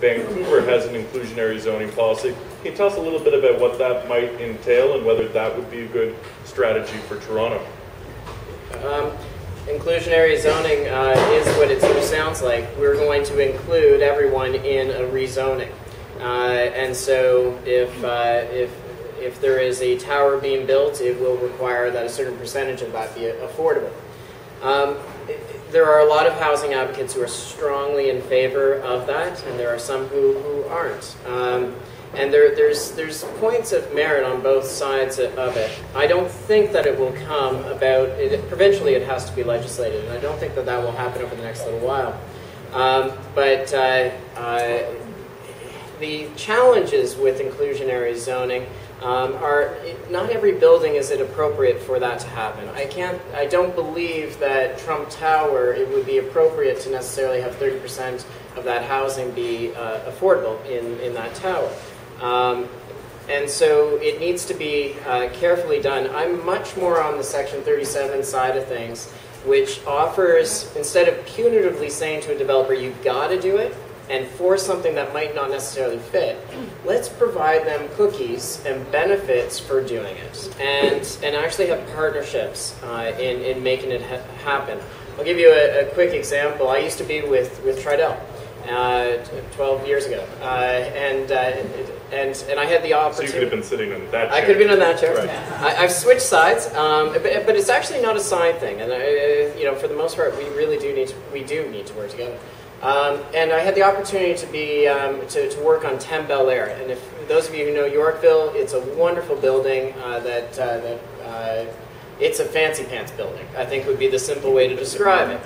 Vancouver has an inclusionary zoning policy. Can you tell us a little bit about what that might entail and whether that would be a good strategy for Toronto? Um, inclusionary zoning uh, is what it sounds like. We're going to include everyone in a rezoning. Uh, and so if, uh, if, if there is a tower being built, it will require that a certain percentage of that be affordable. There are a lot of housing advocates who are strongly in favor of that, and there are some who, who aren't. Um, and there, there's, there's points of merit on both sides of it. I don't think that it will come about, it, provincially it has to be legislated, and I don't think that that will happen over the next little while. Um, but uh, uh, the challenges with inclusionary zoning um, are not every building is it appropriate for that to happen. I can't, I don't believe that Trump Tower it would be appropriate to necessarily have 30% of that housing be uh, affordable in, in that tower. Um, and so it needs to be uh, carefully done. I'm much more on the Section 37 side of things, which offers, instead of punitively saying to a developer, you've got to do it, and for something that might not necessarily fit, let's provide them cookies and benefits for doing it, and and actually have partnerships uh, in in making it ha happen. I'll give you a, a, quick example. I used to be with with Tridel. Uh, 12 years ago, uh, and uh, and and I had the opportunity. So you could have been sitting in that. chair. I could have been on that chair. Right. I, have switched sides, um, but, but it's actually not a side thing, and you know, for the most part, we really do need to, we do need to work together. Um, and I had the opportunity to be um, to, to, work on 10 Bellair. And if those of you who know Yorkville, it's a wonderful building uh, that, uh, that uh, it's a fancy pants building. I think would be the simple way to describe it.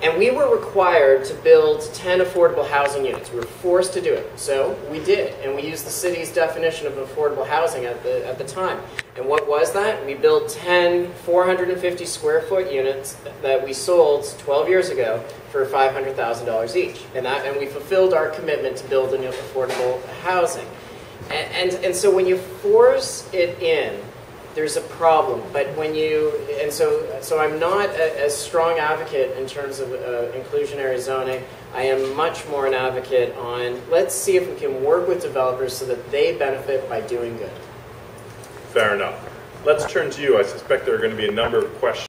And we were required to build 10 affordable housing units. We were forced to do it. So we did. And we used the city's definition of affordable housing at the, at the time. And what was that? We built 10 450 square foot units that we sold 12 years ago for $500,000 each. And, that, and we fulfilled our commitment to build affordable housing. And, and, and so when you force it in, there's a problem. But when you, and so, so I'm not a, a strong advocate in terms of uh, inclusionary zoning. I am much more an advocate on let's see if we can work with developers so that they benefit by doing good. Fair enough. Let's turn to you. I suspect there are going to be a number of questions.